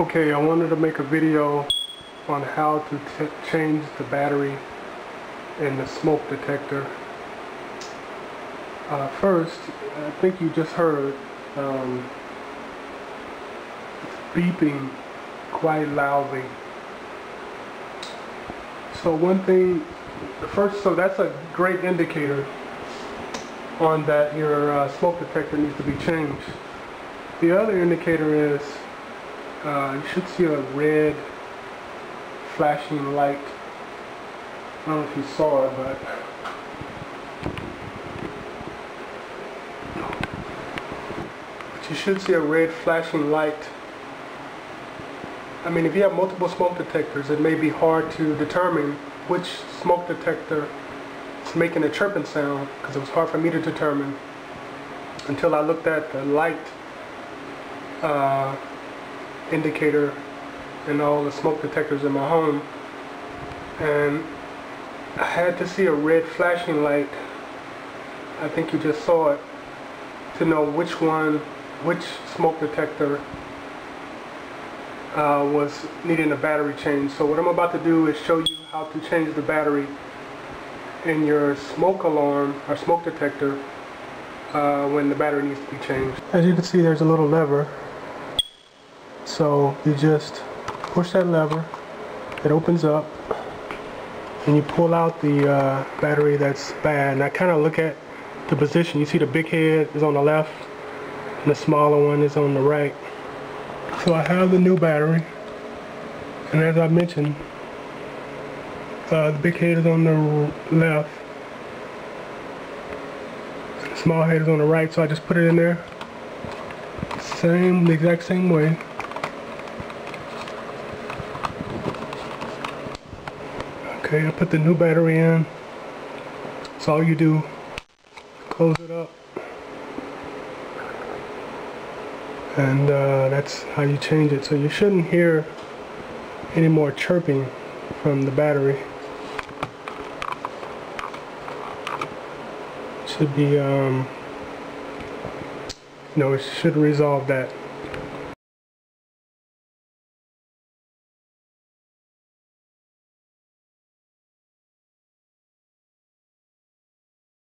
Okay, I wanted to make a video on how to change the battery in the smoke detector. Uh, first, I think you just heard um, beeping quite loudly. So one thing, the first, so that's a great indicator on that your uh, smoke detector needs to be changed. The other indicator is uh, you should see a red flashing light. I don't know if you saw it, but you should see a red flashing light. I mean, if you have multiple smoke detectors, it may be hard to determine which smoke detector is making a chirping sound because it was hard for me to determine until I looked at the light uh, indicator and all the smoke detectors in my home. And I had to see a red flashing light. I think you just saw it to know which one which smoke detector uh, was needing a battery change. So what I'm about to do is show you how to change the battery in your smoke alarm or smoke detector uh, when the battery needs to be changed. As you can see there's a little lever so you just push that lever, it opens up, and you pull out the uh, battery that's bad. And I kind of look at the position. You see the big head is on the left, and the smaller one is on the right. So I have the new battery, and as I mentioned, uh, the big head is on the left, the small head is on the right, so I just put it in there. Same, the exact same way. Okay, I put the new battery in. That's all you do, close it up. And uh, that's how you change it. So you shouldn't hear any more chirping from the battery. Should be, um, you know, it should resolve that.